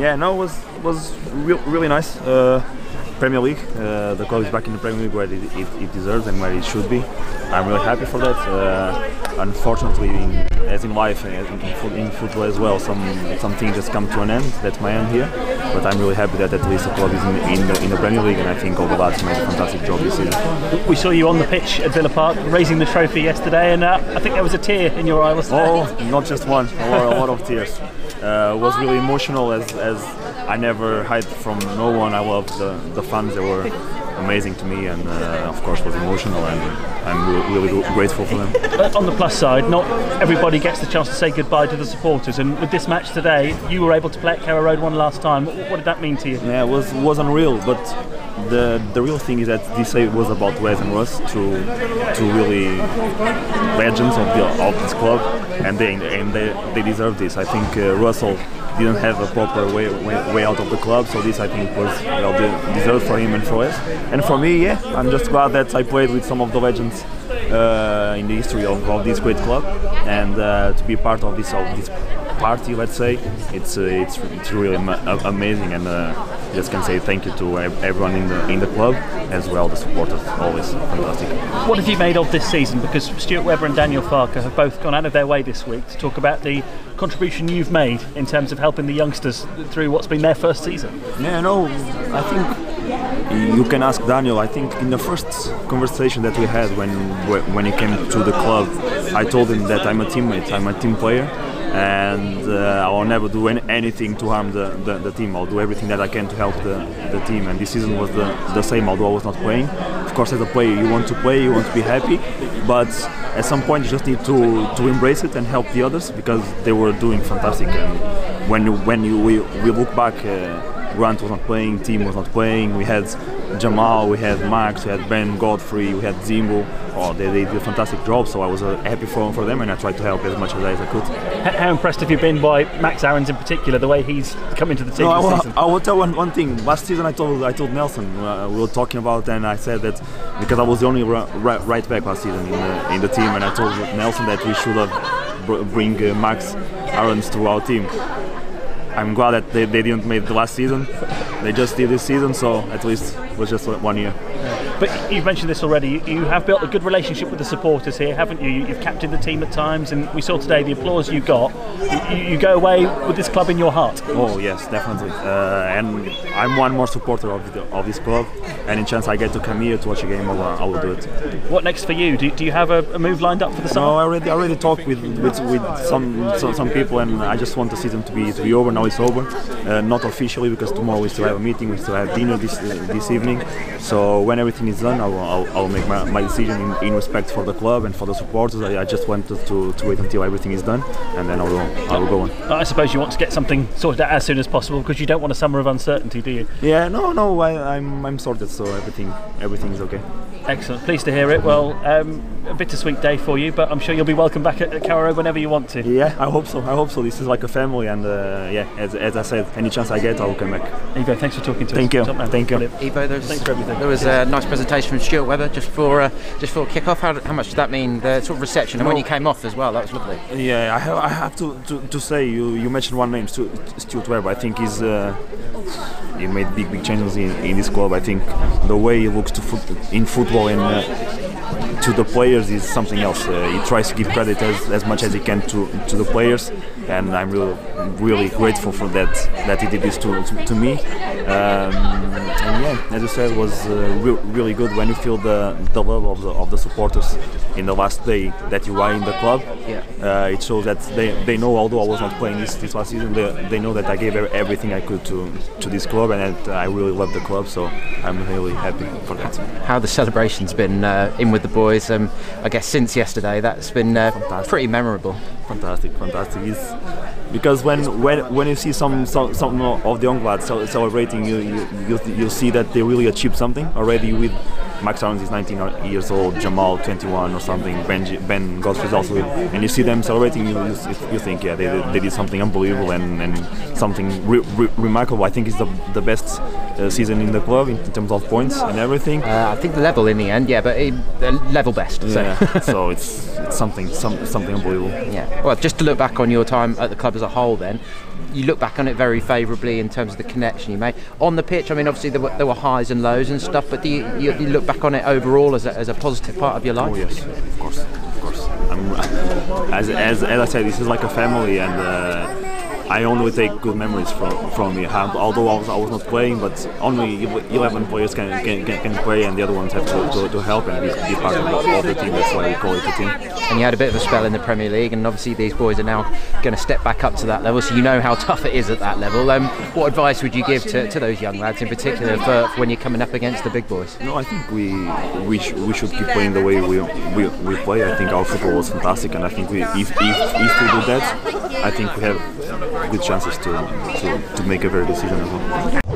Yeah, no, it was was real, really nice. Uh, Premier League, uh, the club is back in the Premier League where it, it, it, deserves and where it should be. I'm really happy for that. Uh, unfortunately, in, as in life, as in, in, football as well, some some things just come to an end. That's my end here. But I'm really happy that at least the club is in, in, the, in the Premier League, and I think all the lads made a fantastic job this season. We saw you on the pitch at Villa Park raising the trophy yesterday, and uh, I think there was a tear in your eye. Oh, not just one, a lot, a lot of tears. Uh, was really emotional as, as I never hide from no one. I love the, the fans. They were amazing to me, and uh, of course was emotional, and I'm really, really grateful for them. But on the plus side, not everybody gets the chance to say goodbye to the supporters, and with this match today, you were able to play at Carrow Road one last time. What, what did that mean to you? Yeah, it was was unreal, but the the real thing is that this was about Wes and Russ, two two really legends of the of this club, and they and they, they deserve this. I think uh, Russell didn't have a proper way, way, way out of the club, so this I think was well deserved for him and for us. And for me, yeah, I'm just glad that I played with some of the legends uh, in the history of, of, this great club, and uh, to be part of this of this party, let's say, it's uh, it's it's really amazing, and uh, just can say thank you to everyone in the in the club as well, the supporters, always fantastic. What have you made of this season? Because Stuart Webber and Daniel Farke have both gone out of their way this week to talk about the contribution you've made in terms of helping the youngsters through what's been their first season. Yeah, no, I think you can ask Daniel. I think in the first conversation that we had when when he came to the club, I told him that I'm a teammate, I'm a team player and uh, I will never do any, anything to harm the, the, the, team. I'll do everything that I can to help the, the team. And this season was the, the same, although I was not playing. Of course, as a player, you want to play, you want to be happy, but at some point, you just need to, to embrace it and help the others because they were doing fantastic. And when you, when you, we, we look back, uh, Grant was not playing, Timm was not playing. We had Jamal, we had Max, we had Ben Godfrey, we had Zimbo. Oh, they, they did a fantastic job, so I was uh, happy for, for them and I tried to help as much as I, as I could. How impressed have you been by Max Aarons in particular, the way he's come into the team no, this season? I, will tell one, one thing. Last season I told I told Nelson, uh, we were talking about and I said that because I was the only right back last season in the, in the team and I told Nelson that we should have bring uh, Max Aarons to our team. I'm glad that they, they didn't make the last season. They just did this season, so at least it was just one year. But you've mentioned this already. You have built a good relationship with the supporters here, haven't you? You've captained the team at times, and we saw today the applause you got. You, go away with this club in your heart. Oh yes, definitely. Uh, and I'm one more supporter of, the, of this club. Any chance I get to come here to watch a game, I will, I will do it. What next for you? Do, do you have a, a, move lined up for the summer? No, I already I already talked with with, with some, some, some people, and I just want the season to be to be over. Now it's over, uh, not officially because tomorrow we still have a meeting, we still have dinner this uh, this evening. So when everything is done, I will, I'll, I'll make my, my decision in, in, respect for the club and for the supporters. I, I, just wanted to, to wait until everything is done and then I will, I will go on. I suppose you want to get something sorted out as soon as possible because you don't want a summer of uncertainty, do you? Yeah, no, no, I, I'm, I'm sorted, so everything everything is okay. Excellent. Pleased to hear it. Well, um, a bittersweet day for you, but I'm sure you'll be welcome back at, at Carrow whenever you want to. Yeah, I hope so. I hope so. This is like a family, and uh, yeah, as, as I said, any chance I get, I will come back. Ivo, thanks for talking to Thank us. You. Thank you. Thank you. Ivo, thanks for everything. There was a nice presentation from Stuart Webber just for uh, just for kick off. How, how, much did that mean? The sort of reception, and when you came off as well, that was lovely. Yeah, I have, I have to, to, to say you, you mentioned one name, Stuart Webber. I think he's uh, he made big big changes in, in this club. I think the way he looks to foot, in football and uh, to the players is something else. Uh, he tries to give credit as, as much as he can to, to the players, and I'm really really grateful for that that he did this to, to, to me. Um, and yeah, as you said, it was uh, re- really good when you feel the, the love of the, of the supporters in the last day that you are in the club. Yeah. Uh, it shows that they, they know, although I was not playing this, this last season, they, they know that I gave everything I could to, to this club and that I really love the club, so I'm really happy for that. How the celebration's been uh, in with the boys, um, I guess since yesterday, that's been uh, pretty memorable. Fantastic, fantastic. It's, because when, when when you see some some, some of the young lads celebrating, you, you you you see that they really achieved something already with Max Aarons is 19 years old, Jamal 21 or something, Ben, ben Godfrey is also, and you see them celebrating, you, you, you think, yeah, they, they did something unbelievable and, and something re re remarkable. I think it's the, the best uh, season in the club in, in, terms of points and everything. Uh, I think the level in the end, yeah, but it, uh, level best. So. Yeah, so it's, it's something some, something unbelievable. Yeah. Well, just to look back on your time at the club as a whole, then you look back on it very favourably in terms of the connection you made on the pitch. I mean, obviously there were, there were highs and lows and stuff, but do you, you, you look back on it overall as a, as a positive part of your life? Oh yes, of course, of course. As, as, as I said, this is like a family, and uh, I only take good memories from from it. Um, although I was, I was not playing, but only 11 players can can, can, play, and the other ones have to, to, to help and be, be part of the, of the team. That's why we call it a team. And you had a bit of a spell in the Premier League, and obviously these boys are now going to step back up to that level. So you know how tough it is at that level. Um, what advice would you give to, to those young lads, in particular, for, for when you're coming up against the big boys? No, I think we we, sh- we should keep playing the way we, we, we play. I think our football was fantastic, and I think we, if, if, if we do that, I think we have good chances to, to, to make a very season as well.